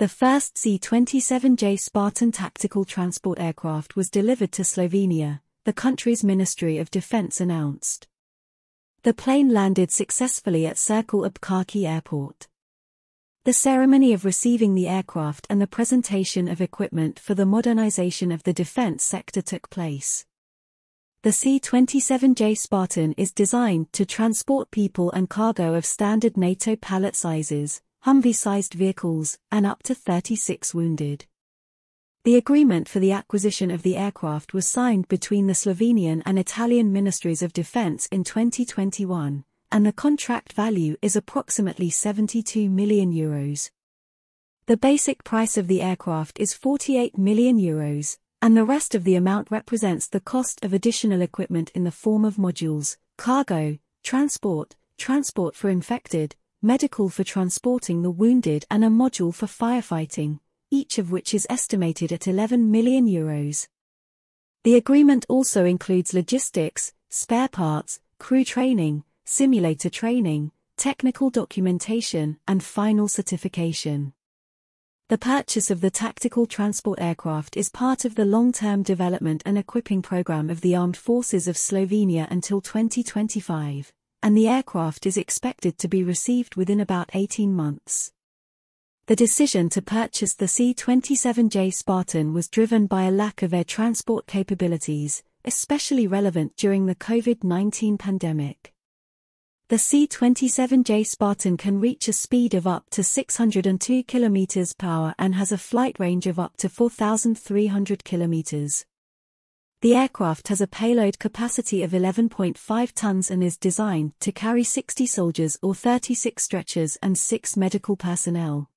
The first C-27J Spartan tactical transport aircraft was delivered to Slovenia, the country's Ministry of Defense announced. The plane landed successfully at Cerklje ob Krki Airport. The ceremony of receiving the aircraft and the presentation of equipment for the modernization of the defense sector took place. The C-27J Spartan is designed to transport people and cargo of standard NATO pallet sizes, Humvee-sized vehicles, and up to 36 wounded. The agreement for the acquisition of the aircraft was signed between the Slovenian and Italian Ministries of Defense in 2021, and the contract value is approximately 72 million euros. The basic price of the aircraft is 48 million euros, and the rest of the amount represents the cost of additional equipment in the form of modules, cargo, transport, transport for infected, medical for transporting the wounded and a module for firefighting, each of which is estimated at 11 million euros. The agreement also includes logistics, spare parts, crew training, simulator training, technical documentation, and final certification. The purchase of the tactical transport aircraft is part of the long-term development and equipping program of the Armed Forces of Slovenia until 2025 and the aircraft is expected to be received within about 18 months. The decision to purchase the C-27J Spartan was driven by a lack of air transport capabilities, especially relevant during the COVID-19 pandemic. The C-27J Spartan can reach a speed of up to 602 km per hour and has a flight range of up to 4,300 km. The aircraft has a payload capacity of 11.5 tons and is designed to carry 60 soldiers or 36 stretchers and 6 medical personnel.